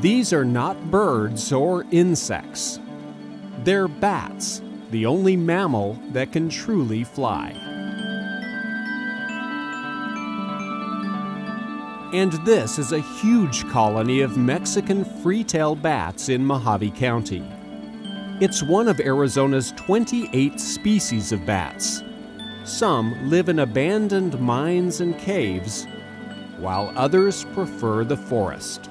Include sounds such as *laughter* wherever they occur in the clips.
These are not birds or insects. They're bats, the only mammal that can truly fly. And this is a huge colony of Mexican free-tailed bats in Mohave County. It's one of Arizona's 28 species of bats. Some live in abandoned mines and caves, while others prefer the forest.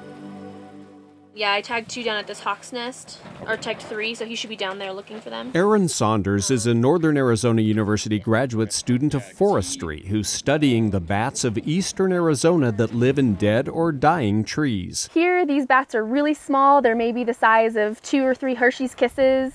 Yeah, I tagged two down at this hawk's nest, or tagged three, so he should be down there looking for them. Aaron Saunders is a Northern Arizona University graduate student of forestry who's studying the bats of eastern Arizona that live in dead or dying trees. Here, these bats are really small. They're maybe the size of two or three Hershey's Kisses.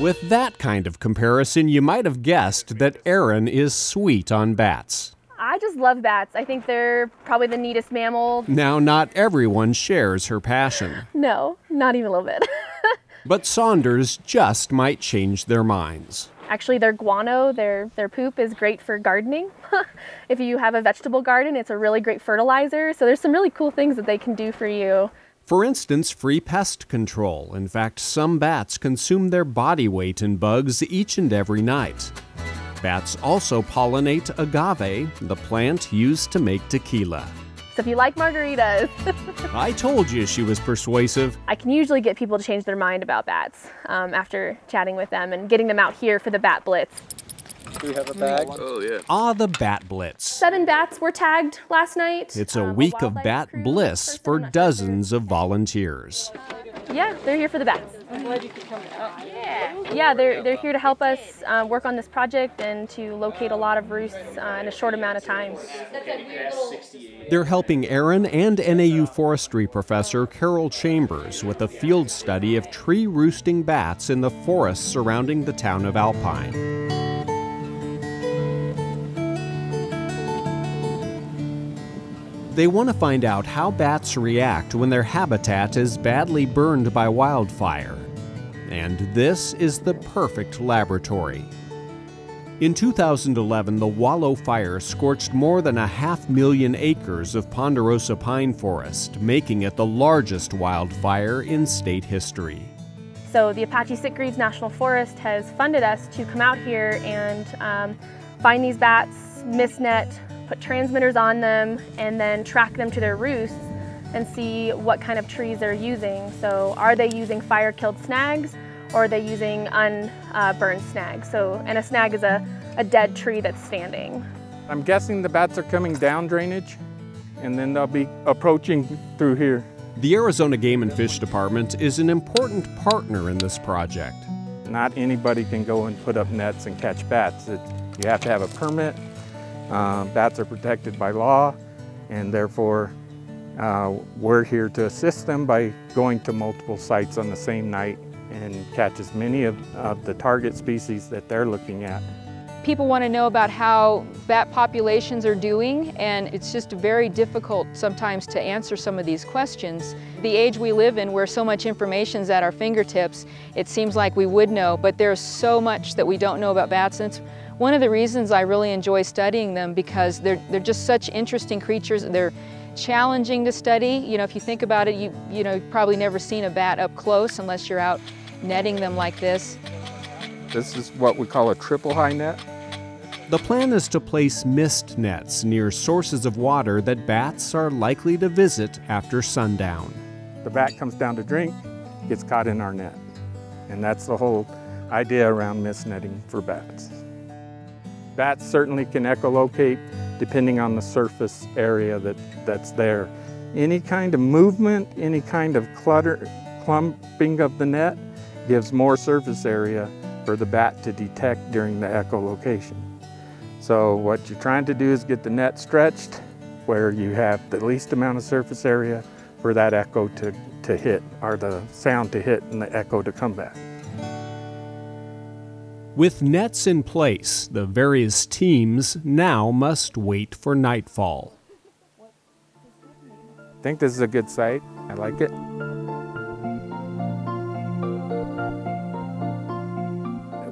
With that kind of comparison, you might have guessed that Aaron is sweet on bats. I just love bats. I think they're probably the neatest mammal. Now, not everyone shares her passion. No, not even a little bit. *laughs* but Saunders just might change their minds. Actually, their guano, their, their poop is great for gardening. *laughs* if you have a vegetable garden, it's a really great fertilizer. So there's some really cool things that they can do for you. For instance, free pest control. In fact, some bats consume their body weight in bugs each and every night. Bats also pollinate agave, the plant used to make tequila. So if you like margaritas. *laughs* I told you she was persuasive. I can usually get people to change their mind about bats um, after chatting with them and getting them out here for the Bat Blitz. Do we have a bag? Oh, yeah. Ah, the Bat Blitz. Seven bats were tagged last night. It's a um, week a of bat bliss for dozens of volunteers. Yeah, they're here for the bats. I'm glad you could come out. Yeah. Yeah, they're, they're here to help us uh, work on this project and to locate a lot of roosts uh, in a short amount of time. They're helping Aaron and NAU forestry professor Carol Chambers with a field study of tree roosting bats in the forests surrounding the town of Alpine. They want to find out how bats react when their habitat is badly burned by wildfire. And this is the perfect laboratory. In 2011, the Wallow Fire scorched more than a half million acres of ponderosa pine forest, making it the largest wildfire in state history. So the Apache Sitgreaves National Forest has funded us to come out here and um, find these bats, mist net, put transmitters on them, and then track them to their roosts and see what kind of trees they're using. So are they using fire-killed snags or are they using unburned uh, snags? So, and a snag is a, a dead tree that's standing. I'm guessing the bats are coming down drainage and then they'll be approaching through here. The Arizona Game and Fish Department is an important partner in this project. Not anybody can go and put up nets and catch bats. It, you have to have a permit uh, bats are protected by law and therefore uh, we're here to assist them by going to multiple sites on the same night and catch as many of, of the target species that they're looking at. People want to know about how bat populations are doing and it's just very difficult sometimes to answer some of these questions. The age we live in where so much information is at our fingertips, it seems like we would know, but there's so much that we don't know about bats and one of the reasons I really enjoy studying them because they're, they're just such interesting creatures. They're challenging to study. You know, if you think about it, you, you know, you've probably never seen a bat up close unless you're out netting them like this. This is what we call a triple high net. The plan is to place mist nets near sources of water that bats are likely to visit after sundown. The bat comes down to drink, gets caught in our net. And that's the whole idea around mist netting for bats. Bats certainly can echolocate depending on the surface area that, that's there. Any kind of movement, any kind of clutter, clumping of the net gives more surface area for the bat to detect during the echolocation. So what you're trying to do is get the net stretched where you have the least amount of surface area for that echo to, to hit, or the sound to hit and the echo to come back. With nets in place, the various teams now must wait for nightfall. I think this is a good site. I like it.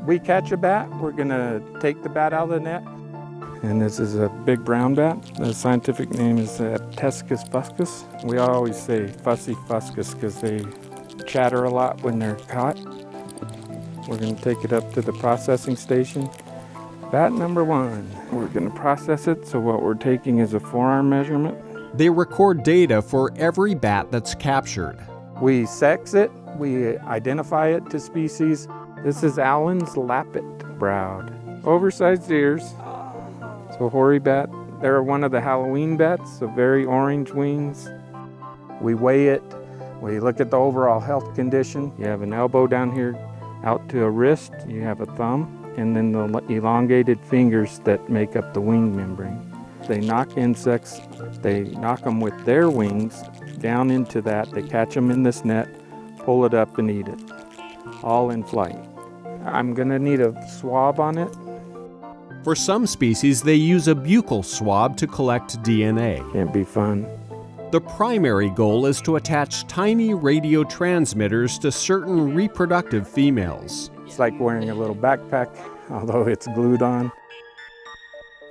We catch a bat, we're gonna take the bat out of the net, And this is a big brown bat. The scientific name is uh, Eptesicus fuscus. We always say fussy fuscus because they chatter a lot when they're caught. We're going to take it up to the processing station. Bat number one. We're going to process it, so what we're taking is a forearm measurement. They record data for every bat that's captured. We sex it, we identify it to species. This is Allen's lappet browed. Oversized ears. So hoary bat. They're one of the Halloween bats, so very orange wings. We weigh it, we look at the overall health condition. You have an elbow down here out to a wrist, you have a thumb, and then the elongated fingers that make up the wing membrane. They knock insects, they knock them with their wings down into that, they catch them in this net, pull it up and eat it, all in flight. I'm gonna need a swab on it. For some species, they use a buccal swab to collect DNA. Can't be fun. The primary goal is to attach tiny radio transmitters to certain reproductive females. It's like wearing a little backpack, *laughs* although it's glued on.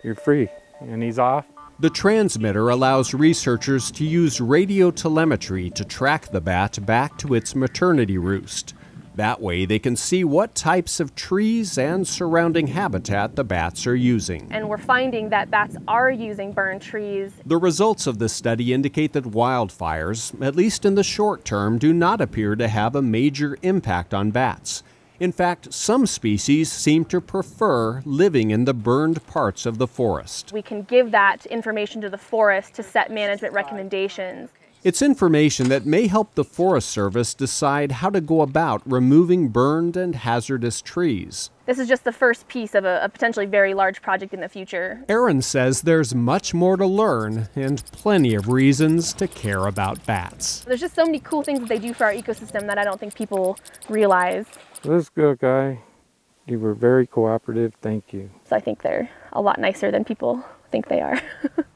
You're free, and he's off. The transmitter allows researchers to use radio telemetry to track the bat back to its maternity roost. That way, they can see what types of trees and surrounding habitat the bats are using. And we're finding that bats are using burned trees. The results of this study indicate that wildfires, at least in the short term, do not appear to have a major impact on bats. In fact, some species seem to prefer living in the burned parts of the forest. We can give that information to the forest to set management recommendations. It's information that may help the Forest Service decide how to go about removing burned and hazardous trees. This is just the first piece of a, a, potentially very large project in the future. Aaron says there's much more to learn and plenty of reasons to care about bats. There's just so many cool things that they do for our ecosystem that I don't think people realize. This good guy. You were very cooperative. Thank you. So I think they're a lot nicer than people think they are. *laughs*